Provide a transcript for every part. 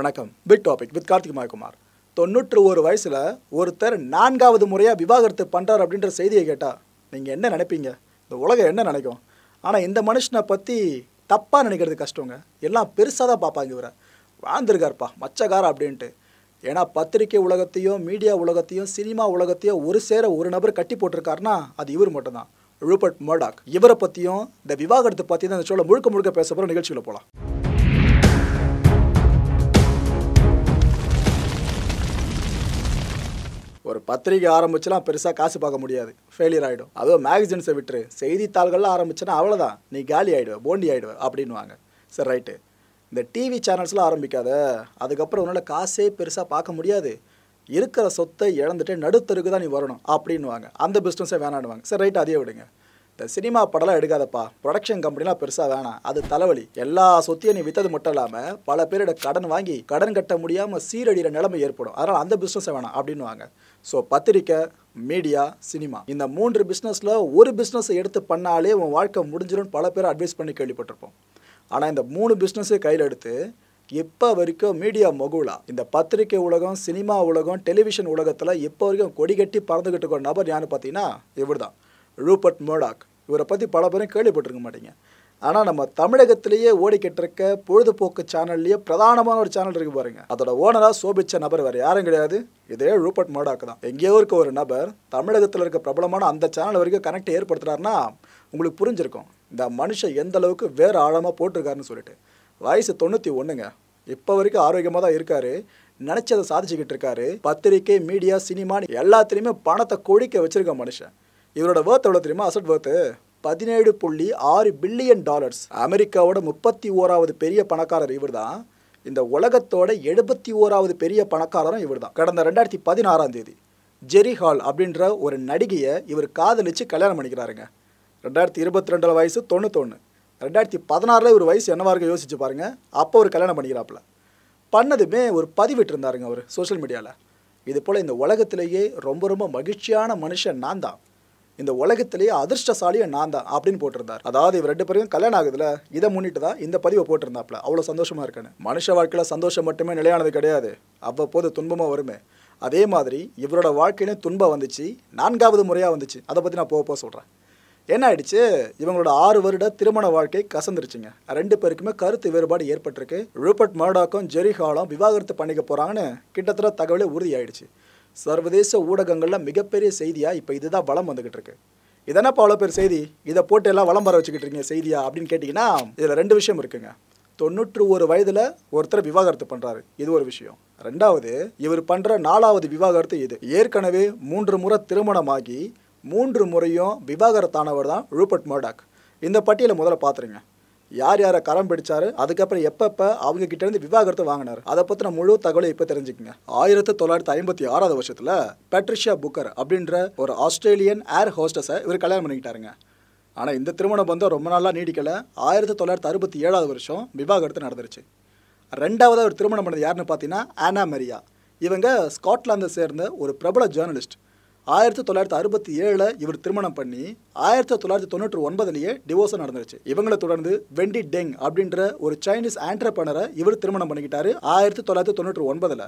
வணக்கம். Big topic with Karthik Mayakumar. தொண்ணூற்று ஒரு வயசில் ஒருத்தர் நான்காவது முறையாக விவாகரத்து பண்ணுறார் அப்படின்ற செய்தியை கேட்டால் நீங்கள் என்ன நினைப்பீங்க? இந்த உலகம் என்ன நினைக்கும்? ஆனால் இந்த மனுஷனை பற்றி தப்பாக நினைக்கிறது கஷ்டங்க. எல்லாம் பெருசாக தான் பார்ப்பாங்க இவரை. வாழ்ந்துருக்கார்ப்பா மச்சக்கார அப்படின்ட்டு. ஏன்னா பத்திரிக்கை உலகத்தையும் மீடியா உலகத்தையும் சினிமா உலகத்தையும் ஒரு சேர ஒரு நபர் கட்டி போட்டிருக்காருன்னா அது இவர் மட்டும்தான். ரூபர்ட் மர்டாக் இவரை பற்றியும் இந்த விவாகரத்தை பற்றி தான் இந்த ஷோவில் முழுக்க முழுக்க பேச போகிற நிகழ்ச்சியில் போகலாம் ஒரு பத்திரிகை ஆரம்பிச்சுலாம் பெருசாக காசு பார்க்க முடியாது. ஃபெயிலியர் ஆகிடும் அதுவும் மேகசின்ஸை விட்டுரு. செய்தித்தாள்கள்லாம் ஆரம்பிச்சுன்னா அவ்வளோதான் நீ காலி ஆகிடுவ போண்டி ஆகிடுவ அப்படின்வாங்க சரி ரைட்டு இந்த டிவி சேனல்ஸ்லாம் ஆரம்பிக்காத. அதுக்கப்புறம் உன்னால் காசே பெருசாக பார்க்க முடியாது. இருக்கிற சொத்தை இழந்துட்டு நடுத்தருக்கு தான் நீ வரணும் அப்படின்வாங்க அந்த பிஸ்னஸே வேணாடுவாங்க சரி ரைட்டு அதையே விடுங்க. இந்த சினிமா படம்லாம் எடுக்காதப்பா. ப்ரொடக்ஷன் கம்பெனிலாம் பெருசாக வேணாம். அது தலைவலி. எல்லா சொத்தியும் நீ வித்தது மட்டும் இல்லாமல் பல பேரோட கடன் வாங்கி கடன் கட்ட முடியாமல் சீரடிகிற நிலைமை ஏற்படும். அதனால் அந்த பிஸ்னஸை வேணாம் அப்படின்வாங்க ஸோ பத்திரிக்கை மீடியா சினிமா இந்த மூன்று பிஸ்னஸில் ஒரு பிஸ்னஸை எடுத்து பண்ணாலே உன் வாழ்க்கை முடிஞ்சிடும் பல பேர் அட்வைஸ் பண்ணி கேள்விப்பட்டிருப்போம். ஆனால் இந்த மூணு பிஸ்னஸை கையில் எடுத்து இப்போ வரைக்கும் மீடியா மகுலா? இந்த பத்திரிக்கை உலகம் சினிமா உலகம் டெலிவிஷன் உலகத்தில் இப்போ வரைக்கும் கொடி கட்டி பறந்துக்கிட்டு இருக்கிற நபர் யாருன்னு பார்த்தீங்கன்னா இவர் தான் ரூபர்ட் மோடாக் இவரை பற்றி பல பேரும் கேள்விப்பட்டிருக்க மாட்டீங்க. ஆனால் நம்ம தமிழகத்திலேயே ஓடிக்கிட்டு இருக்க பொழுதுபோக்கு சேனல்லையே பிரதானமான ஒரு சேனல் இருக்கு பாருங்க. அதோட ஓனராக சோபிச்ச நபர் வேறு யாரும் கிடையாது. இதே ரூபர்ட் மோடாக்கு தான். எங்கேயோ இருக்க ஒரு நபர் தமிழகத்தில் இருக்க பிரபலமான அந்த சேனல் வரைக்கும் கனெக்ட் ஏற்படுத்துகிறாருன்னா உங்களுக்கு புரிஞ்சிருக்கும். இந்த மனுஷன் எந்த அளவுக்கு வேறு ஆழமாக போட்டிருக்காருன்னு சொல்லிட்டு. வயசு தொண்ணூற்றி ஒன்றுங்க இப்போ வரைக்கும் ஆரோக்கியமாக தான் இருக்காரு. நினச்சதை சாதிச்சுக்கிட்டு இருக்காரு. பத்திரிக்கை மீடியா சினிமான்னு எல்லாத்துலேயுமே பணத்தை கொடிக்க வச்சிருக்க மனுஷன். இவரோட வேர்த் எவ்வளோ தெரியுமா? அசட் வேர்த்து பதினேழு புள்ளி ஆறு பில்லியன் டாலர்ஸ் அமெரிக்காவோட முப்பத்தி ஓராவது பெரிய பணக்காரர் இவர் தான் இந்த உலகத்தோட எழுபத்தி ஓராவது பெரிய பணக்காரரும் இவர் தான் கடந்த ரெண்டாயிரத்தி பதினாறாம் தேதி ஜெரி ஹால் அப்படின்ற ஒரு நடிகையை இவர் காதலிச்சு கல்யாணம் பண்ணிக்கிறாருங்க. ரெண்டாயிரத்தி இருபத்தி ரெண்டில் வயசு தொண்ணூத்தொன்று ரெண்டாயிரத்தி பதினாறில் ஒரு வயசு என்னவா இருக்க யோசிச்சு பாருங்க. அப்போ ஒரு கல்யாணம் பண்ணிக்கிறாப்புல. பண்ணதுமே ஒரு பதிவிட்டு இருந்தாருங்க அவர் சோஷியல் மீடியாவில் இது போல் இந்த உலகத்திலேயே ரொம்ப ரொம்ப மகிழ்ச்சியான மனுஷன் நான் தான் இந்த உலகத்திலேயே அதிர்ஷ்டசாலியை நான் தான் அப்படின்னு போட்டிருந்தார். அதாவது இவர் ரெண்டு பேரும் கல்யாணம் ஆகுதுல இதை முன்னிட்டு தான் இந்த பதிவை போட்டிருந்தாப்ல அவ்வளோ சந்தோஷமா இருக்குன்னு. மனுஷ வாழ்க்கையில் சந்தோஷம் மட்டுமே நிலையானது கிடையாது. அவ்வப்போது துன்பமாக வருமே. அதே மாதிரி இவரோட வாழ்க்கையிலும் துன்பம் வந்துச்சு. நான்காவது முறையாக வந்துச்சு. அதை பற்றி நான் போக போக சொல்கிறேன் என்ன ஆயிடுச்சு? இவங்களோட ஆறு வருட திருமண வாழ்க்கை கசந்துருச்சுங்க. ரெண்டு பேருக்குமே கருத்து வேறுபாடு ஏற்பட்டிருக்கு. ரூபர்ட் மர்டாக்கும் ஜெரி ஹாலும் விவாகரத்து பண்ணிக்க போகிறாங்கன்னு கிட்டத்தட்ட தகவலே உறுதி ஆயிடுச்சு சர்வதேச ஊடகங்களில் மிகப்பெரிய செய்தியாக இப்போ இதுதான் வளம் வந்துக்கிட்டு இருக்கு. இதனப்பா அவ்வளோ பேர் செய்தி? இதை போட்டு எல்லாம் வளம் வர வச்சுக்கிட்டு இருக்கீங்க செய்தியா அப்படின்னு கேட்டிங்கன்னா இதில் ரெண்டு விஷயம் இருக்குங்க. தொண்ணூற்று ஒரு வயதில் ஒருத்தர் விவாகரத்து பண்ணுறாரு இது ஒரு விஷயம். ரெண்டாவது இவர் பண்ணுற நாலாவது விவாகரத்து இது. ஏற்கனவே மூன்று முறை திருமணமாகி மூன்று முறையும் விவாகரத்தானவர் தான் ரூபர்ட் மர்டாக். இந்த பட்டியலை முதல்ல பார்த்துருங்க. யார் யாரை கரம் பிடிச்சாரு அதுக்கப்புறம் எப்பப்போ அவங்க கிட்ட இருந்து வாங்கினார் அதை பற்றின முழு தகவலை இப்போ தெரிஞ்சுக்கங்க. ஆயிரத்தி தொள்ளாயிரத்தி ஐம்பத்தி ஆறாவது வருஷத்தில் பேட்ரிஷியா புக்கர் அப்படின்ற ஒரு ஆஸ்திரேலியன் ஏர் ஹோஸ்டஸை இவர் கல்யாணம் பண்ணிக்கிட்டாருங்க. ஆனால் இந்த திருமணம் பந்தம் ரொம்ப நாளாக நீடிக்கலை. ஆயிரத்தி தொள்ளாயிரத்தி அறுபத்தி ஏழாவது வருஷம் விவாகரத்து நடந்துருச்சு. ரெண்டாவது ஒரு திருமணம் பண்ணது யாருன்னு பார்த்தீங்கன்னா ஆனா மரியா இவங்க ஸ்காட்லாந்தை சேர்ந்த ஒரு பிரபல ஜேர்னலிஸ்ட் ஆயிரத்தி தொள்ளாயிரத்தி அறுபத்தி ஏழில் இவர் திருமணம் பண்ணி ஆயிரத்தி தொள்ளாயிரத்தி தொண்ணூற்றி ஒன்பதுலேயே டிவோர்ஸ் நடந்துருச்சு. இவங்களை தொடர்ந்து வெண்டி டெங் அப்படின்ற ஒரு சைனீஸ் ஆண்டர்பனரை இவர் திருமணம் பண்ணிக்கிட்டாரு ஆயிரத்தி தொள்ளாயிரத்தி தொண்ணூற்றி ஒன்பதில்.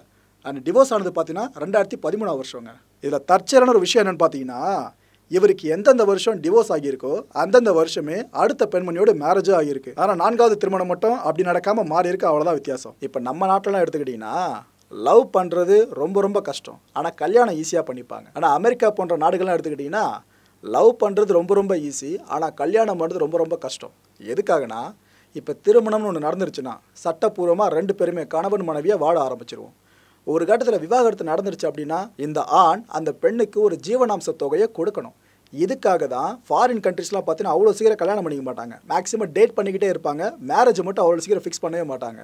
அண்ட் டிவோர்ஸ் ஆனது பார்த்தீங்கன்னா ரெண்டாயிரத்தி பதிமூணாம் வருஷங்க. இதில் தற்செயலான ஒரு விஷயம் என்னென்னு பார்த்தீங்கன்னா இவருக்கு எந்தெந்த வருஷம் டிவோர்ஸ் ஆகியிருக்கோ அந்தந்த வருஷமே அடுத்த பெண்மணியோட மேரேஜும் ஆகியிருக்கு. ஆனால் நான்காவது திருமணம் மட்டும் அப்படி நடக்காமல் மாறி இருக்கு அவ்வளோதான் வித்தியாசம். இப்போ நம்ம நாட்டிலலாம் எடுத்துக்கிட்டிங்கன்னா லவ் பண்ணுறது ரொம்ப ரொம்ப கஷ்டம். ஆனால் கல்யாணம் ஈஸியாக பண்ணிப்பாங்க. ஆனால் அமெரிக்கா போன்ற நாடுகள்லாம் எடுத்துக்கிட்டிங்கன்னா லவ் பண்ணுறது ரொம்ப ரொம்ப ஈஸி ஆனால் கல்யாணம் பண்ணுறது ரொம்ப ரொம்ப கஷ்டம். எதுக்காகனா இப்போ திருமணம்னு ஒன்று நடந்துருச்சுன்னா சட்டப்பூர்வமாக ரெண்டு பேருமே கணவன் மனைவியாக வாழ ஆரம்பிச்சிருவோம். ஒரு கட்டத்தில் விவாகரத்து நடந்துருச்சு அப்படின்னா இந்த ஆண் அந்த பெண்ணுக்கு ஒரு ஜீவனாம்ச தொகையை கொடுக்கணும். இதுக்காக தான் ஃபாரின் கண்ட்ரிஸ்லாம் பார்த்தீங்கன்னா அவ்வளோ சீக்கிரம் கல்யாணம் பண்ணிக்க மாட்டாங்க. மேக்ஸிமம் டேட் பண்ணிக்கிட்டே இருப்பாங்க. மேரேஜ் மட்டும் அவ்வளோ சீக்கிரம் ஃபிக்ஸ் பண்ணவே மாட்டாங்க.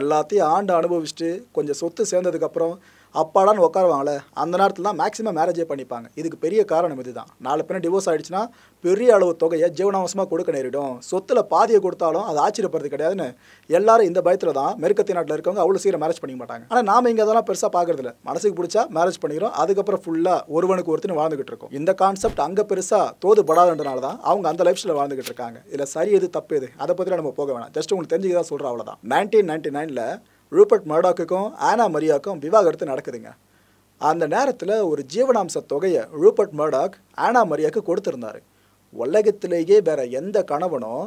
எல்லாத்தையும் ஆண்டு அனுபவிச்சுட்டு கொஞ்சம் சொத்து சேர்ந்ததுக்கப்புறம் அப்பாடான்னு உட்காருவாங்களே அந்த நேரத்தில் தான் மேக்ஸிமம் மேரேஜே பண்ணிப்பாங்க. இதுக்கு பெரிய காரணம் இதுதான். நாலு பேரும் டிவோர்ஸ் ஆகிடுச்சுன்னா பெரிய அளவு தொகையை ஜீவனாவசமாக கொடுக்க நேரிடும். சொத்தில் பாதியை கொடுத்தாலும் அது ஆச்சரியப்படுறது கிடையாதுன்னு எல்லாரும் இந்த பயத்தில் தான் மேற்கத்திய நாட்டில் இருக்கவங்க அவ்வளோ சீக்கிரம் மேரேஜ் பண்ணிக்க மாட்டாங்க. ஆனால் நாம் இங்கே அதெல்லாம் பெருசாக பார்க்குறதில்ல மனசுக்கு பிடிச்சா மேரேஜ் பண்ணிக்கிறோம். அதுக்கப்புறம் ஃபுல்லாக ஒருவனுக்கு ஒருத்தன் வாழ்ந்துகிட்டு இருக்கோம். இந்த கான்செப்ட் அங்கே பெருசாக தோது படாதுன்றனால தான் அவங்க அந்த லைஃப் ஸ்டைலில் வாழ்ந்துகிட்டு இருக்காங்க. இதில் சரி எது தப்பு எது? அதை பற்றிலாம் நம்ம போக வேணாம். ஜஸ்ட் உங்களுக்கு தெரிஞ்சுக்க தான் சொல்கிறேன் அவ்வளோதான் நைன்டீன் நைன்டி நைனில் ரூபர்ட் மர்டாக்குக்கும் ஆனா மரியாக்கும் விவாகரத்து நடக்குதுங்க. அந்த நேரத்தில் ஒரு ஜீவனாம்ச தொகையை ரூபர்ட் மர்டாக் ஆனா மரியாக்கு கொடுத்துருந்தாரு. உலகத்திலேயே வேற எந்த கணவனும்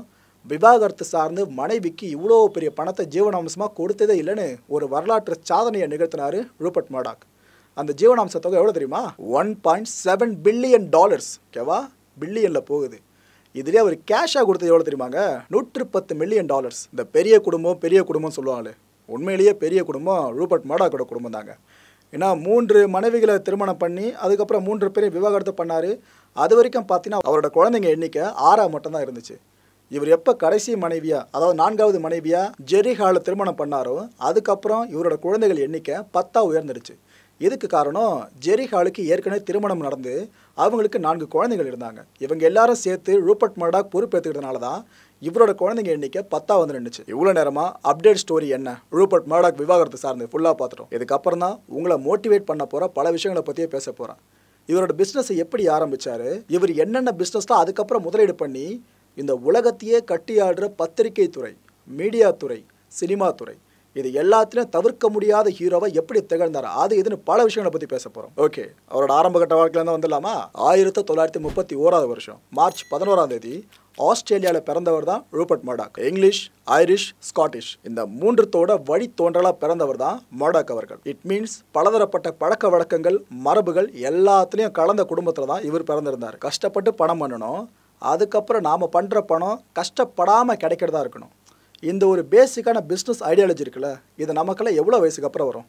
விவாகரத்து சார்ந்து மனைவிக்கு இவ்வளோ பெரிய பணத்தை ஜீவனாம்சமாக கொடுத்ததே இல்லைன்னு ஒரு வரலாற்று சாதனையை நிகழ்த்தினார் ரூபர்ட் மர்டாக். அந்த ஜீவனாம்ச தொகை எவ்வளோ தெரியுமா? One point seven billion dollars ஓகேவா? பில்லியனில் போகுது. இதுலேயே அவர் கேஷாக கொடுத்தது எவ்வளோ தெரியுமாங்க? நூற்று பத்து மில்லியன் டாலர்ஸ் இந்த பெரிய குடும்பம் பெரிய குடும்பம் சொல்லுவாங்களே. உண்மையிலேயே பெரிய குடும்பம் ரூபர்ட் மாடாக்கோட குடும்பம் தாங்க. ஏன்னா மூன்று மனைவிகளை திருமணம் பண்ணி அதுக்கப்புறம் மூன்று பேரையும் விவாகரத்து பண்ணார். அது வரைக்கும் பார்த்தீங்கன்னா அவரோட குழந்தைங்க எண்ணிக்கை ஆறாக மட்டும்தான் இருந்துச்சு. இவர் எப்போ கடைசி மனைவியா அதாவது நான்காவது மனைவியா ஜெரி ஹாலை திருமணம் பண்ணாரோ அதுக்கப்புறம் இவரோட குழந்தைகள் எண்ணிக்கை பத்தாக உயர்ந்துடுச்சு இதுக்கு காரணம் ஜெரி ஹாலுக்கு ஏற்கனவே திருமணம் நடந்து அவங்களுக்கு நான்கு குழந்தைகள் இருந்தாங்க. இவங்க எல்லாரும் சேர்த்து ரூபர்ட் மர்டாக் பொறுப்பேற்றுக்கிறதுனால தான் இவரோட குழந்தைங்க எண்ணிக்கை பத்தா வந்து நின்றுச்சு இவ்வளோ நேரமாக அப்டேட் ஸ்டோரி என்ன? ரூபர்ட் மர்டாக் விவாகரத்து சார்ந்து ஃபுல்லாக பார்த்துட்டோம். இதுக்கப்புறம் தான் உங்களை மோட்டிவேட் பண்ண போகிற பல விஷயங்களை பற்றியே பேச போகிறேன் இவரோட பிஸ்னஸை எப்படி ஆரம்பிச்சாரு? இவர் என்னென்ன பிஸ்னஸ் தான் அதுக்கப்புறம் முதலீடு பண்ணி இந்த உலகத்தையே கட்டியாடுற பத்திரிகை துறை மீடியா துறை சினிமா துறை இது எல்லாத்துலையும் தவிர்க்க முடியாத ஹீரோவை எப்படி திகழ்ந்தார்? அது இதுன்னு பல விஷயங்களை பற்றி பேச போகிறோம் ஓகே அவரோட ஆரம்பகட்ட வாழ்க்கையில வாழ்க்கையில வந்துடலாமா? ஆயிரத்தி தொள்ளாயிரத்தி முப்பத்தி ஓராவது வருஷம் மார்ச் பதினோராம் தேதி ஆஸ்திரேலியாவில் பிறந்தவர் தான் Rupert Murdoch. English Irish Scottish. இந்த மூன்றுத்தோட வழி தோன்றலாக பிறந்தவர் தான் மர்டாக் அவர்கள். இட் மீன்ஸ் பலதரப்பட்ட பழக்க வழக்கங்கள் மரபுகள் எல்லாத்துலேயும் கலந்த குடும்பத்தில் தான் இவர் பிறந்திருந்தார். கஷ்டப்பட்டு பணம் பண்ணணும். அதுக்கப்புறம் நாம் பண்ணுற பணம் கஷ்டப்படாமல் கிடைக்கிறதா இருக்கணும். இந்த ஒரு பேசிக்கான பிஸ்னஸ் ஐடியாலஜி இருக்குல்ல இது நமக்கெல்லாம் எவ்வளோ வயசுக்கு அப்புறம் வரும்?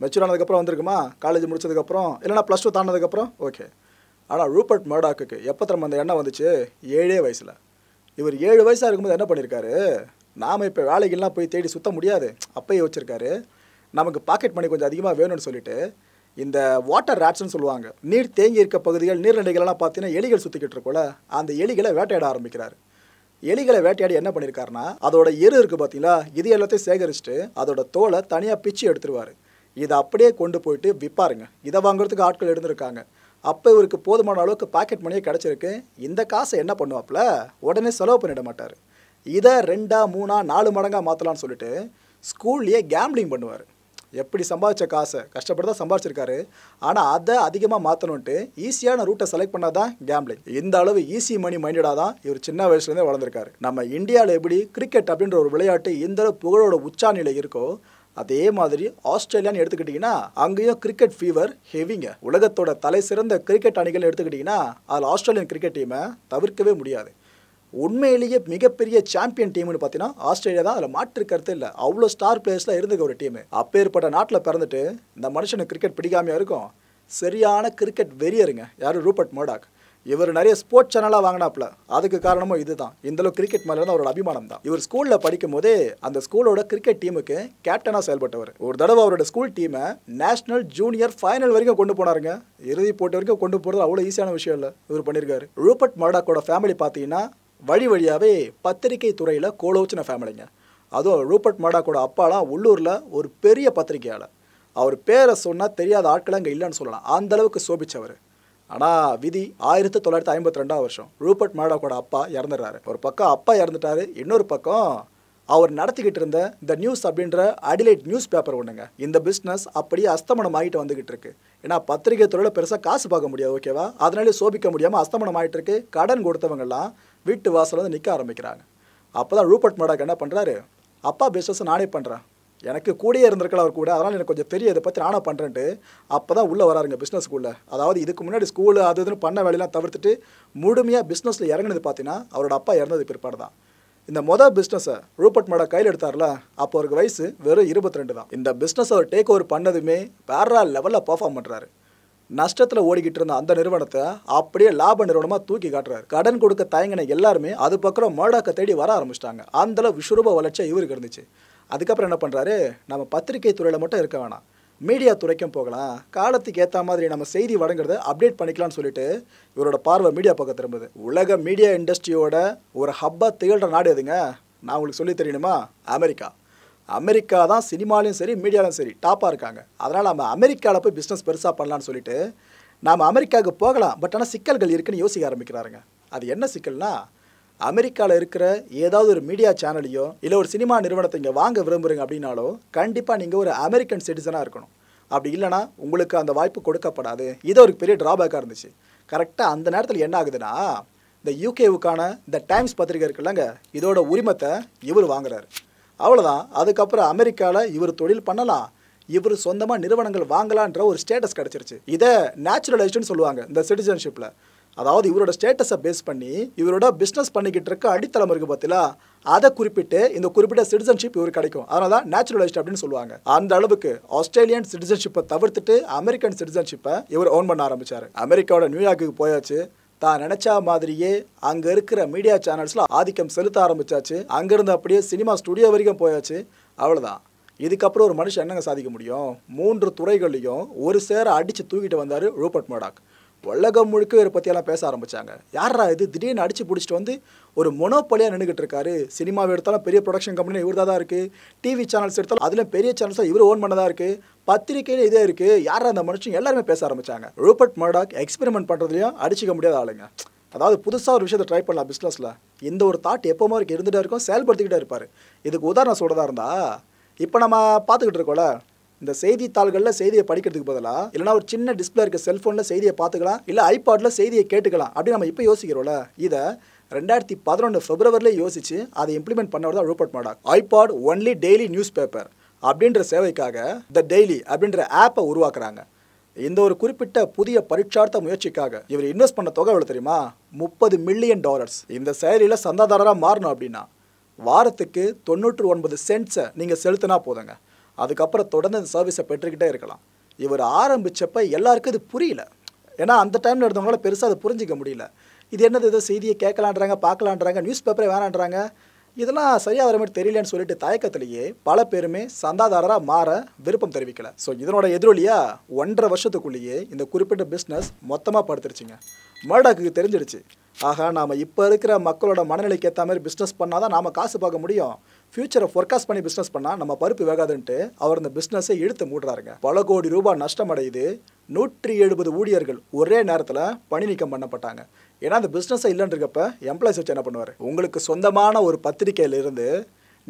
மெச்சூர் ஆனதுக்கப்புறம் வந்திருக்குமா? காலேஜ் முடிச்சதுக்கப்புறம் இல்லைனா ப்ளஸ் டூ தாண்டதுக்கப்புறம் ஓகே ஆனால் ரூபர்ட் மர்டாக்கு எப்போ திரும்ப அந்த எண்ணம் வந்துச்சு? ஏழே வயசில். இவர் ஏழு வயசாக இருக்கும்போது என்ன பண்ணியிருக்காரு நாம் இப்போ வேலைக்கெல்லாம் போய் தேடி சுத்த முடியாது. அப்பயே வச்சுருக்காரு. நமக்கு பாக்கெட் மணி கொஞ்சம் அதிகமாக வேணும்னு சொல்லிட்டு இந்த வாட்டர் ரேட்ஸ்னு சொல்லுவாங்க. நீர் தேங்கி இருக்க பகுதிகள் நீர்நிலைகள்லாம் பார்த்தீங்கன்னா எலிகள் சுற்றிக்கிட்டு இருக்கோல அந்த எலிகளை வேட்டையாட ஆரம்பிக்கிறாரு. எலிகளை வேட்டையாடி என்ன பண்ணியிருக்காருன்னா அதோட எரு இருக்குது பார்த்தீங்களா இது எல்லாத்தையும் சேகரிச்சுட்டு அதோட தோலை தனியாக பிச்சு எடுத்துருவார். இதை அப்படியே கொண்டு போயிட்டு விற்பாருங்க இதை வாங்குறதுக்கு ஆட்கள் இருந்திருக்காங்க. அப்போ இவருக்கு போதுமான அளவுக்கு பாக்கெட் மணியே கிடச்சிருக்கு. இந்த காசை என்ன பண்ணுவாப்புல? உடனே செலவு பண்ணிட மாட்டார். இதை ரெண்டா மூணா நாலு மடங்காக மாற்றலான்னு சொல்லிட்டு ஸ்கூல்லையே கேம்லிங் பண்ணுவார். எப்படி சம்பாதிச்ச காசை? கஷ்டப்பட்டு தான் சம்பாதிச்சிருக்காரு. ஆனால் அதை அதிகமாக மாற்றணுன்ட்டு ஈஸியான ரூட்டை செலக்ட் பண்ணால் தான் கேம்லிங் இந்த அளவு ஈஸி மணி மைண்டடாக தான் இவர் சின்ன வயசுலேருந்தே வளர்ந்துருக்காரு. நம்ம இந்தியாவில் எப்படி கிரிக்கெட் அப்படின்ற ஒரு விளையாட்டு இந்த அளவு புகழோட உச்சாநிலை இருக்கோ அதே மாதிரி ஆஸ்திரேலியான்னு எடுத்துக்கிட்டிங்கன்னா அங்கேயும் கிரிக்கெட் ஃபீவர் ஹெவிங்க உலகத்தோட தலை சிறந்த கிரிக்கெட் அணிகள் எடுத்துக்கிட்டிங்கன்னா அதில் ஆஸ்திரேலியன் கிரிக்கெட் டீமை தவிர்க்கவே முடியாது. உண்மையிலேயே மிகப்பெரிய சாம்பியன் டீம்னு பார்த்தீங்கன்னா ஆஸ்திரேலியா தான் அதில் மாற்று கருத்து இல்லை. அவ்வளோ ஸ்டார் பிளேயர்ஸ்லாம் இருந்துக்க ஒரு டீம் அப்பேற்பட்ட நாட்டில் பிறந்துட்டு இந்த மனுஷனுக்கு கிரிக்கெட் பிடிக்காமையாக இருக்கும். சரியான கிரிக்கெட் வெறியருங்க. யார்? ரூபர்ட் மோடாக் இவர் நிறைய ஸ்போர்ட்ஸ் சேனலாக வாங்கினாப்ல அதுக்கு காரணமும் இதுதான். இந்தளவு கிரிக்கெட் மேலே தான் அவரோட அபிமானம் தான். இவர் ஸ்கூலில் படிக்கும் போதே அந்த ஸ்கூலோட கிரிக்கெட் டீமுக்கு கேப்டனாக செயல்பட்டவர். ஒரு தடவை அவரோட ஸ்கூல் டீமை நேஷனல் ஜூனியர் ஃபைனல் வரைக்கும் கொண்டு போனாருங்க. இறுதி போட்டி வரைக்கும் கொண்டு போகிறது அவ்வளோ ஈஸியான விஷயம் இல்லை. இவர் பண்ணியிருக்காரு ரூபர்ட் மர்டாக்கோட ஃபேமிலி பார்த்தீங்கன்னா வழி வழியாகவே பத்திரிகை துறையில் கோலோச்சின ஃபேமிலிங்க அதுவும் ரூபர்ட் மர்டாக்கோட அப்பாலாம் உள்ளூரில் ஒரு பெரிய பத்திரிகையாளர் அவர் பேரை சொன்னால் தெரியாத ஆட்கள் அங்கே இல்லைன்னு சொல்லலாம். அந்த அளவுக்கு சோபிச்சவர். ஆனால் விதி ஆயிரத்தி தொள்ளாயிரத்தி ஐம்பத்தி ரெண்டாம் வருஷம். ரூபர்ட் மர்டாக்கோட அப்பா இறந்துடுறாரு. ஒரு பக்கம் அப்பா இறந்துட்டாரு இன்னொரு பக்கம் அவர் நடத்திக்கிட்டு இருந்த இந்த நியூஸ் அப்படின்ற அடிலைட் நியூஸ் பேப்பர் ஒன்றுங்க இந்த பிஸ்னஸ் அப்படியே அஸ்தமனம் ஆகிட்டு வந்துகிட்டு இருக்கு. ஏன்னா பத்திரிகை துறையில் பெருசாக காசு பார்க்க முடியாது ஓகேவா அதனாலே சோபிக்க முடியாமல் அஸ்தமனம் ஆகிட்டு இருக்கு. கடன் கொடுத்தவங்கெல்லாம் வீட்டு வாசலில் வந்து நிற்க ஆரம்பிக்கிறாங்க. அப்போ தான் ரூபர்ட் மடாக் என்ன பண்ணுறாரு அப்பா பிஸ்னஸ் நானே பண்ணுறேன் எனக்கு கூடயே இருந்திருக்கலாம் அவர் கூட. அதனால் எனக்கு கொஞ்சம் தெரியும். இதை பற்றி நானே பண்ணுறேன்ட்டு அப்போ தான் உள்ளே வராருங்க பிஸ்னஸ்க்குள்ளே அதாவது இதுக்கு முன்னாடி ஸ்கூலு அது இதுன்னு பண்ண வேலையெல்லாம் தவிர்த்துட்டு முழுமையாக பிஸ்னஸில் இறங்கினது பார்த்தீங்கன்னா அவரோட அப்பா இறந்தது பிற்பாடு தான். இந்த மொதல் பிஸ்னஸை ரூபர்ட் மேடா கையில் எடுத்தார்ல அப்போ அவருக்கு வயசு வெறும் இருபத்தி ரெண்டு தான். இந்த பிஸ்னஸ் அவர் டேக் ஓவர் பண்ணதுமே வேற லெவலில் பர்ஃபார்ம் பண்ணுறாரு நஷ்டத்தில் ஓடிக்கிட்டு இருந்த அந்த நிறுவனத்தை அப்படியே லாப நிறுவனமாக தூக்கி காட்டுறாரு. கடன் கொடுக்க தயங்கின எல்லாருமே அது பக்கம் மர்டாக்கை தேடி வர ஆரம்பிச்சிட்டாங்க. அந்தளவு விஸ்வரூப வளர்ச்சியாக இவருக்கு இருந்துச்சு. அதுக்கப்புறம் என்ன பண்ணுறாரு நம்ம பத்திரிகை துறையில் மட்டும் இருக்க வேணாம். மீடியா துறைக்கும் போகலாம். காலத்துக்கு ஏற்ற மாதிரி நம்ம செய்தி வழங்குறத அப்டேட் பண்ணிக்கலாம்னு சொல்லிட்டு இவரோட பார்வை மீடியா பக்கம் திரும்புது. உலக மீடியா இண்டஸ்ட்ரியோட ஒரு ஹப்பாக திகழ்கிற நாடு எதுங்க? நான் உங்களுக்கு சொல்லி தெரியணுமா அமெரிக்கா. அமெரிக்கா தான் சினிமாலையும் சரி மீடியாலையும் சரி டாப்பாக இருக்காங்க. அதனால் நம்ம அமெரிக்காவில் போய் பிஸ்னஸ் பெருசாக பண்ணலான்னு சொல்லிட்டு நாம் அமெரிக்காவுக்கு போகலாம். பட் ஆனால் சிக்கல்கள் இருக்குன்னு யோசிக்க ஆரம்பிக்கிறாருங்க. அது என்ன சிக்கல்னா அமெரிக்காவில் இருக்கிற ஏதாவது ஒரு மீடியா சேனலையோ இல்லை ஒரு சினிமா நிறுவனத்தை இங்கே வாங்க விரும்புகிறீங்க அப்படின்னாலோ கண்டிப்பாக நீங்கள் ஒரு அமெரிக்கன் சிட்டிசனாக இருக்கணும். அப்படி இல்லைனா உங்களுக்கு அந்த வாய்ப்பு கொடுக்கப்படாது. இது ஒரு பெரிய ட்ராபேக்காக இருந்துச்சு. கரெக்டாக அந்த நேரத்தில் என்ன ஆகுதுன்னா இந்த யூகேவுக்கான இந்த டைம்ஸ் பத்திரிகை இருக்குல்லங்க இதோட உரிமத்தை இவர் வாங்குறாரு. அவ்வளோதான் அதுக்கப்புறம் அமெரிக்காவில் இவர் தொழில் பண்ணலாம். இவர் சொந்தமாக நிறுவனங்கள் வாங்கலான்ற ஒரு ஸ்டேட்டஸ் கிடச்சிருச்சு. இதை நேச்சுரலைஸ்டுன்னு சொல்லுவாங்க இந்த சிட்டிசன்ஷிப்பில் அதாவது இவரோட ஸ்டேட்டஸை பேஸ் பண்ணி இவரோட பிஸ்னஸ் பண்ணிக்கிட்டு இருக்க அடித்தளம் இருக்குது பார்த்தீங்களா அதை குறிப்பிட்டு இந்த குறிப்பிட்ட சிட்டிசன்ஷிப் இவர் கிடைக்கும். அதனால தான் நேச்சுரலைஸ்ட் அப்படின்னு சொல்லுவாங்க. அந்த அளவுக்கு ஆஸ்திரேலியன் சிட்டிசன்ஷிப்பை தவிர்த்துட்டு அமெரிக்கன் சிட்டிசன்ஷிப்பை இவர் ஓன் பண்ண ஆரம்பிச்சார். அமெரிக்காவோட நியூயார்க்கு போயாச்சு. தான் நினச்சா மாதிரியே அங்கே இருக்கிற மீடியா சேனல்ஸில் ஆதிக்கம் செலுத்த ஆரம்பிச்சாச்சு. அங்கேருந்து அப்படியே சினிமா ஸ்டுடியோ வரைக்கும் போயாச்சு. அவ்வளோதான் இதுக்கப்புறம் ஒரு மனுஷன் என்னங்க சாதிக்க முடியும்? மூன்று துறைகள்லையும் ஒரு சேர அடித்து தூக்கிட்டு வந்தார் ரூபர்ட் மோடாக். உலகம் முழுக்க இவரை பற்றியெல்லாம் பேச ஆரம்பித்தாங்க யாரா இது? திடீர்னு அடிச்சு பிடிச்சிட்டு வந்து ஒரு மொனோப்பலியாக நின்றுக்கிட்டு இருக்காரு. சினிமாவை எடுத்தாலும் பெரிய ப்ரொடக்ஷன் கம்பெனி இவர் தான் இருக்குது டிவி சேனல்ஸ் எடுத்தாலும் அதில் பெரிய சேனல்ஸாக இவர் ஓன் பண்ணதாக இருக்குது பத்திரிக்கையில் இதே இருக்குது யாரா அந்த மனுஷன்? எல்லாருமே பேச ஆரம்பித்தாங்க ரூபர்ட் மர்டாக் எக்ஸ்பெரிமெண்ட் பண்ணுறதுலையும் அடிச்சிக்க முடியாத ஆளுங்க. அதாவது புதுசாக ஒரு விஷயத்தை ட்ரை பண்ணலாம் பிஸ்னஸில் இந்த ஒரு தாட் எப்போவுமே அவருக்கு இருந்துகிட்டே இருக்கும். செயல்படுத்திக்கிட்டே இருப்பார். இதுக்கு உதாரணம் சொல்கிறதா இருந்தால் இப்போ நம்ம பார்த்துக்கிட்டு இருக்கோம்ல இந்த செய்தித்தாள்களில் செய்தியை படிக்கிறதுக்கு பதிலாக இல்லைனா ஒரு சின்ன டிஸ்பிளே இருக்க செல்ஃபோனில் செய்தியை பார்த்துக்கலாம் இல்லை ஐபாடில் செய்தியை கேட்டுக்கலாம் அப்படின்னு நம்ம இப்போ யோசிக்கிறோம்ல. இதை ரெண்டாயிரத்தி பதினொன்று பிப்ரவரியில் யோசிச்சு அதை இம்ப்ளிமெண்ட் பண்ணவர் தான் Rupert Murdoch iPad only daily newspaper அப்படின்ற சேவைக்காக த டெய்லி அப்படின்ற ஆப்பை உருவாக்குறாங்க. இந்த ஒரு குறிப்பிட்ட புதிய பரீட்சார்த்த முயற்சிக்காக இவர் இன்வெஸ்ட் பண்ண தொகை எவ்வளோ தெரியுமா? முப்பது மில்லியன் டாலர்ஸ் இந்த செயலியில் சந்தாதாரராக மாறணும் அப்படின்னா வாரத்துக்கு தொண்ணூற்று ஒன்பது சென்ட்ஸை நீங்கள் செலுத்தினா போதுங்க. அதுக்கப்புறம் தொடர்ந்து அந்த சர்வீஸை பெற்றுக்கிட்டே இருக்கலாம். இவர் ஆரம்பித்தப்ப எல்லாருக்கும் இது புரியல. ஏன்னா அந்த டைமில் இருந்தவங்களால பெருசாக அதை புரிஞ்சிக்க முடியல. இது என்னது ஏதோ செய்தியை கேட்கலான்றாங்க பார்க்கலான்றாங்க நியூஸ் பேப்பரே வேணான்றாங்க. இதெல்லாம் சரியாக வர மாதிரி தெரியலன்னு சொல்லிட்டு தயக்கத்திலேயே பல பேருமே சந்தாதாரராக மாற விருப்பம் தெரிவிக்கலை. ஸோ இதனோட எதிரொலியாக ஒன்றரை வருஷத்துக்குள்ளேயே இந்த குறிப்பிட்ட பிஸ்னஸ் மொத்தமாக படுத்துருச்சுங்க. மர்டாக்கு தெரிஞ்சிடுச்சு. ஆகா நாம் இப்போ இருக்கிற மக்களோட மனநிலைக்கு ஏற்ற மாதிரி பிஸ்னஸ் பண்ணால் தான் நாம் காசு பார்க்க முடியும். ஃபியூச்சரை ஃபோர்காஸ்ட் பண்ணி பிஸ்னஸ் பண்ணால் நம்ம பருப்பு வேகாதுன்ட்டு அவர் இந்த பிஸ்னஸை இழுத்து மூடுறாருங்க. பல கோடி ரூபாய் நஷ்டம் அடையுது நூற்றி எழுபது ஊழியர்கள் ஒரே நேரத்தில் பணி நீக்கம் பண்ணப்பட்டாங்க. ஏன்னா அந்த பிஸ்னஸை இல்லைன்றப்ப எம்ப்ளாய்ஸ் வச்சு என்ன பண்ணுவார்? உங்களுக்கு சொந்தமான ஒரு பத்திரிகையிலிருந்து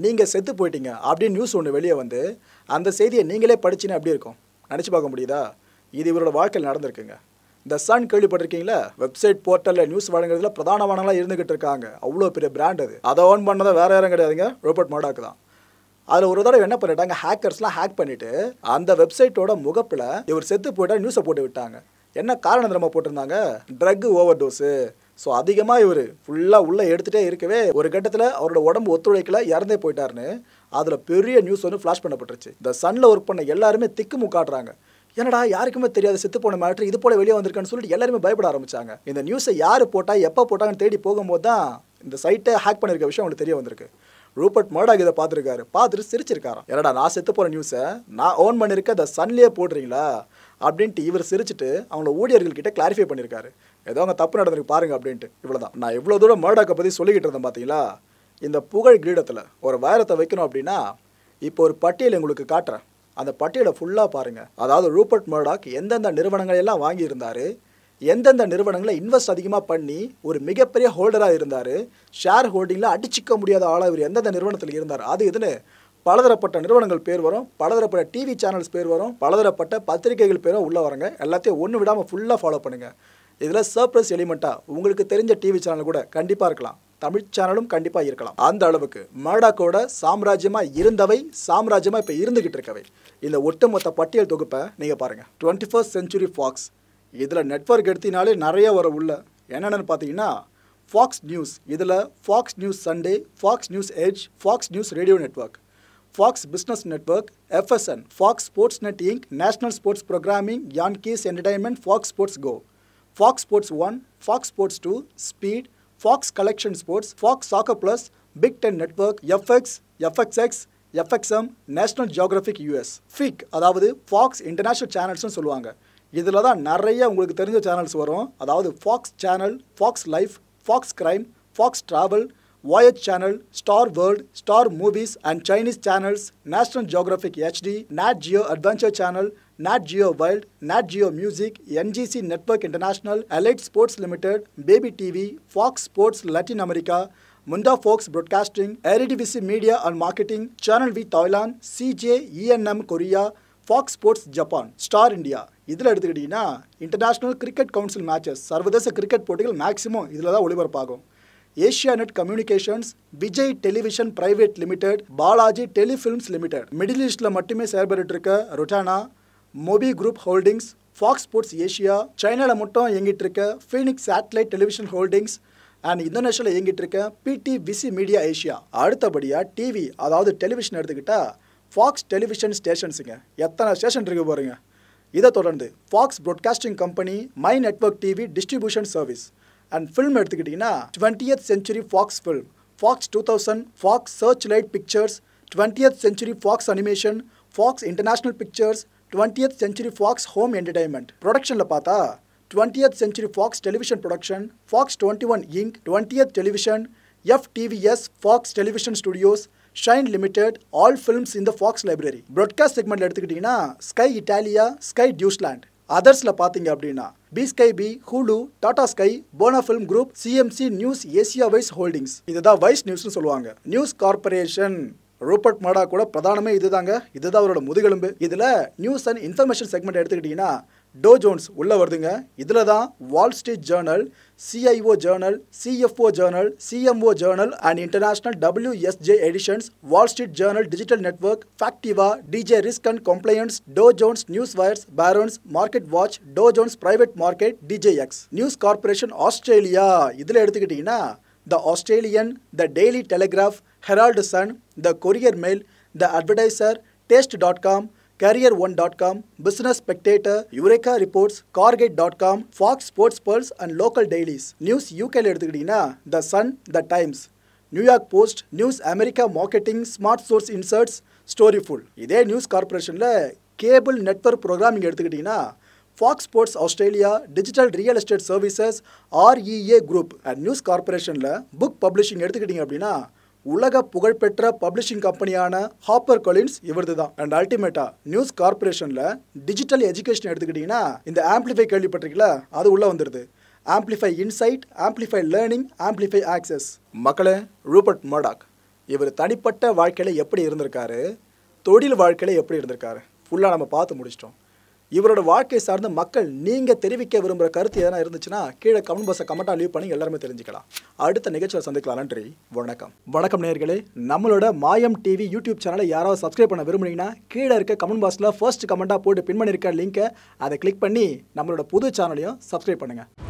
நீங்கள் செத்து போயிட்டீங்க அப்படின்னு நியூஸ் ஒன்று வெளியே வந்து அந்த செய்தியை நீங்களே படிச்சின்னு அப்படி இருக்கும்? நினச்சி பார்க்க முடியுதா? இது இவரோட வாழ்க்கையில் நடந்திருக்குங்க. இந்த சன் கேள்விப்பட்டிருக்கீங்களா? வெப்சைட் போர்ட்டலில் நியூஸ் வழங்குறதுல பிரதானமானலாம் இருந்துகிட்டு இருக்காங்க. அவ்வளோ பெரிய பிராண்ட் அது. அதை ஓன் பண்ணதை வேற யாரும் கிடையாதுங்க. ரோபர்ட் மாடாக்கு தான். அதில் ஒரு தடவை என்ன பண்ணிட்டாங்க? ஹேக்கர்ஸ்லாம் ஹேக் பண்ணிட்டு அந்த வெப்சைட்டோட முகப்பில் இவர் செத்து போயிட்டா நியூஸை போட்டு விட்டாங்க. என்ன காரணம் நம்ம போட்டிருந்தாங்க? ட்ரக் ஓவர் டோஸு ஸோ அதிகமாக இவர் ஃபுல்லாக உள்ளே எடுத்துகிட்டே இருக்கவே ஒரு கட்டத்தில் அவரோட உடம்பு ஒத்துழைக்கல இறந்தே போயிட்டாருன்னு அதில் பெரிய நியூஸ் வந்து ஃப்ளாஷ் பண்ணப்பட்டுருச்சு. இந்த சன்னில் ஒர்க் பண்ண எல்லாருமே திக்கு முக்காட்டுறாங்க என்னடா யாருக்குமே தெரியாது செத்து போன மேட்ரு இது போல வெளியே வந்திருக்கான்னு சொல்லிட்டு எல்லாருமே பயப்பட ஆரம்பிச்சாங்க. இந்த நியூஸை யார் போட்டா எப்போ போட்டாங்கன்னு தேடி போகும்போது தான் இந்த சைட்டை ஹேக் பண்ணிருக்க விஷயம் அவங்களுக்கு தெரிய வந்திருக்கு. ரூபர்ட் மர்டாக் இதை பார்த்துருக்காரு. பார்த்துட்டு சிரிச்சிருக்காராம். என்னடா நான் செத்து போன நியூஸை நான் ஓன் பண்ணியிருக்க த சன்லேயே போடுறீங்களா? அப்படின்ட்டு இவர் சிரிச்சுட்டு அவங்கள ஊழியர்கள்கிட்ட கிளாரிஃபை பண்ணியிருக்காரு ஏதோ அவங்க தப்பு நடந்திருக்கு பாருங்க அப்படின்ட்டு. இவ்வளோதான் நான் இவ்வளோ தூரம் மர்டாக்கை பற்றி சொல்லிக்கிட்டு இருந்தேன் பார்த்தீங்களா இந்த புகழ் கிரீடத்தில் ஒரு வைரத்தை வைக்கணும் அப்படின்னா இப்போ ஒரு பட்டியல் உங்களுக்கு காட்டுறேன். அந்த பட்டியலை ஃபுல்லாக பாருங்கள் அதாவது ரூபர்ட் மர்டாக் எந்தெந்த நிறுவனங்கள் எல்லாம் வாங்கியிருந்தார் எந்தெந்த நிறுவனங்களை இன்வெஸ்ட் அதிகமாக பண்ணி ஒரு மிகப்பெரிய ஹோல்டராக இருந்தார் ஷேர் ஹோல்டிங்கில் அடிச்சிக்க முடியாத ஆளாக இவர் எந்தெந்த நிறுவனத்தில் இருந்தார் அது இதுன்னு பலதரப்பட்ட நிறுவனங்கள் பேர் வரும் பலதரப்பட்ட டிவி சேனல்ஸ் பேர் வரும் பலதரப்பட்ட பத்திரிகைகள் பேரும் உள்ளே வரங்க. எல்லாத்தையும் ஒன்று விடாமல் ஃபுல்லாக ஃபாலோ பண்ணுங்கள் இதில் சர்ப்ரைஸ் எலிமெண்ட்டாக உங்களுக்கு தெரிஞ்ச டிவி சேனல் கூட கண்டிப்பாக இருக்கலாம். தமிழ் சேனலும் கண்டிப்பாக இருக்கலாம். அந்த அளவுக்கு மர்டாக்கோட சாம்ராஜ்யமாக இருந்தவை சாம்ராஜ்யமாக இப்போ இருந்துகிட்டு இருக்கவை. இந்த ஒட்டுமொத்த பட்டியல் தொகுப்பை நீங்கள் பாருங்கள் டுவெண்ட்டி ஃபர்ஸ்ட் செஞ்சுரி ஃபாக்ஸ் இதில் நெட்வொர்க் எடுத்தினாலே நிறைய வர உள்ள. என்னென்னு பார்த்தீங்கன்னா ஃபாக்ஸ் நியூஸ் இதில் Fox News Sunday Fox News Edge Fox News Radio Network Fox Business Network FSN Fox Sports Net Inc National Sports Programming Yankees Entertainment Fox Sports Go Fox Sports One Fox Sports Two Speed Fox Collection Sports Fox Soccer Plus Big Ten Network FX FXX FXM National Geographic US ஃபிக் அதாவது Fox international சேனல்ஸ்னு சொல்லுவாங்க. இதில் தான் நிறைய உங்களுக்கு தெரிஞ்ச channels வரும். அதாவது Fox Channel Fox Life Fox Crime Fox Travel Voyage channel Star World Star Movies and Chinese channels National Geographic HD Nat Geo Adventure channel Nat Geo World Nat Geo Music NGC Network International Allied Sports Limited Baby TV Fox Sports Latin America Munda Fox Broadcasting, media and marketing Channel V V CJ ENM Korea Fox Sports Japan Star India இதில் எடுத்துக்கிட்டிங்கன்னா international cricket council matches சர்வதேச cricket போட்டிகள் maximum இதில் தான் ஒளிபரப்பாகும் Asianet Communications Vijay Television Private Limited Balaji Telefilms Limited Middle ஈஸ்டில் மட்டுமே செயல்பட்டு இருக்க Rotana Mobi Group Holdings Fox Sports Asia சைனாவில் மட்டும் இயங்கிட்டு இருக்க Phoenix Satellite Television Holdings and இந்தோனேஷியாவில் இயங்கிட்டு இருக்க பிடி விசி மீடியா ஏஷியா அடுத்தபடியாக டிவி அதாவது டெலிவிஷன் எடுத்துக்கிட்டால் ஃபாக்ஸ் டெலிவிஷன் ஸ்டேஷன்ஸுங்க எத்தனை ஸ்டேஷன் இருக்கு பாருங்க. இதை தொடர்ந்து Fox Broadcasting Company My Network TV distribution service and film எடுத்துக்கிட்டிங்கன்னா twentieth Century Fox Film Fox two thousand Fox Searchlight Pictures Twentieth Century Fox Animation Fox International Pictures Twentieth Century Fox Home Entertainment. ப்ரொடக்ஷனில் பார்த்தா Twentieth Century Fox Television Production Fox twenty one Inc Twentieth Television F TVS Fox Television Studios Shine Limited all films இந்த Fox library. Broadcast segment எடுத்துக்கிட்டிங்கன்னா Sky Italia Sky Deutschland. அதர்ஸில் பார்த்தீங்க அப்படின்னா B Sky B Hulu Tata Sky Bona Film Group CMC News Asia Vice Holdings. இதுதான் Vice நியூஸ்னு சொல்லுவாங்க. News corporation Rupert மாடா கூட பிரதானமே இதுதாங்க. இதுதான் அவரோட முதுகெலும்பு. இதில் நியூஸ் அண்ட் இன்ஃபர்மேஷன் செக்மெண்ட் எடுத்துக்கிட்டிங்கன்னா டோ ஜோன்ஸ் உள்ள வருதுங்க. இதில் தான் Wall Street Journal CIO Journal CFO Journal CMO Journal and International WSJ editions Wall Street Journal Digital Network Factiva DJ Risk and Compliance Dow Jones Newswires Barron's MarketWatch Dow Jones Private Market DJ X News Corporation Australia இதில் எடுத்துக்கிட்டிங்கன்னா the Australian the Daily Telegraph Herald Sun the Courier Mail the Advertiser Taste dot com career one dot com Business Spectator Eureka Reports CarsGuide dot com Fox Sports purse and local dailies news யூகேல எடுத்துக்கிட்டிங்கன்னா the Sun the Times New York Post news America marketing smart source inserts story full இதே news கார்பரேஷனில் cable network programming எடுத்துக்கிட்டிங்கன்னா Fox Sports Australia digital real estate services R E A group and news கார்பரேஷனில் book publishing எடுத்துக்கிட்டிங்க அப்படின்னா உலக புகழ்பெற்ற publishing கம்பெனியான hopper Collins இவரது தான் and அல்டிமேட்டா நியூஸ் கார்பரேஷன்ல டிஜிட்டல் எஜுகேஷன் எடுத்துக்கிட்டிங்கன்னா இந்த ஆம்பிளிஃபை கேள்விப்பட்டிருக்கீங்களா? அது உள்ளே வந்துடுது amplify inside amplify learning amplify access மக்களே ரூபர்ட் மர்டாக் இவர் தனிப்பட்ட வாழ்க்கையில் எப்படி இருந்திருக்காரு? தொழில் வாழ்க்கையில் எப்படி இருந்திருக்காரு? ஃபுல்லாக நம்ம பார்த்து முடிச்சிட்டோம். இவரோட வாழ்க்கை சார்ந்த மக்கள் நீங்கள் தெரிவிக்க விரும்புகிற கருத்து எதனா இருந்துச்சுன்னா கீழே கமெண்ட் பாக்ஸை கமெண்ட்டாக லீவ் பண்ணி எல்லாருமே தெரிஞ்சுக்கலாம். அடுத்த நிகழ்ச்சியில் சந்திக்கலாம். நன்றி வணக்கம். வணக்கம் நேர்களே நம்மளோட மாயம் டிவி யூடியூப் சேனலை யாராவது சப்ஸ்கிரைப் பண்ண விரும்புனீங்கன்னா கீழே இருக்க கமெண்ட் பாக்ஸில் ஃபர்ஸ்ட் கமெண்ட்டாக போட்டு பின் பண்ணியிருக்க லிங்க்கை அதை கிளிக் பண்ணி நம்மளோட புது சேனலையும் சப்ஸ்கிரைப் பண்ணுங்கள்